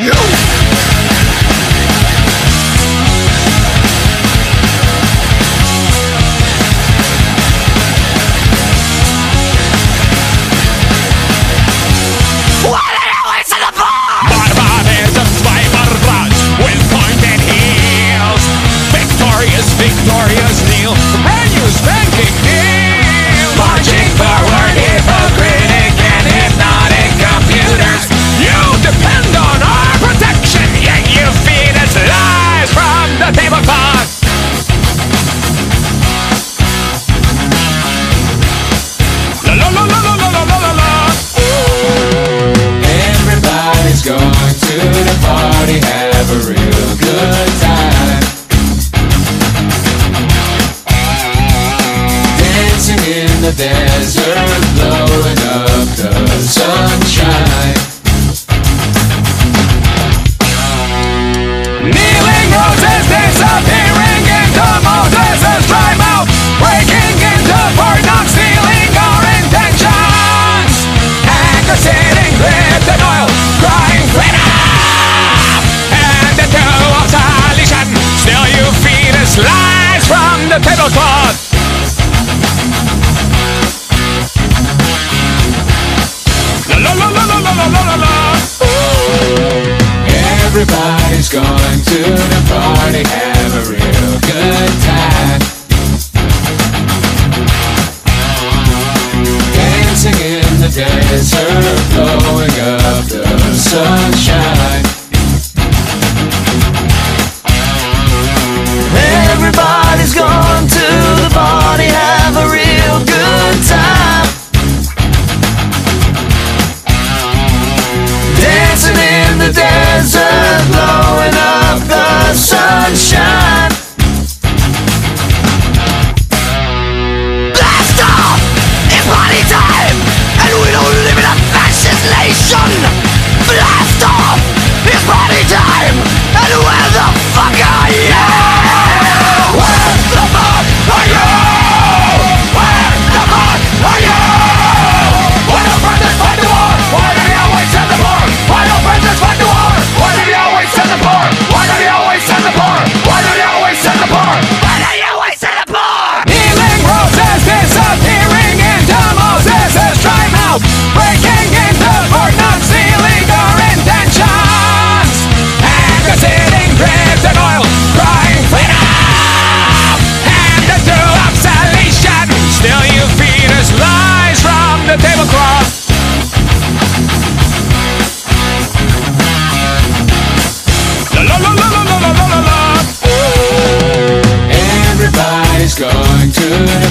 You desert, blowing up the sunshine. Kneeling roses, disappearing into Moses' dry mouth, breaking into burnout, stealing our intentions, accusating with the oil, crying freedom, and the new of Still, you feed us lies from the tablecloth. la la la la. Everybody's going to the party, have a real good time. Dancing in the desert, blowing up the sunshine. time! And where the fuck good.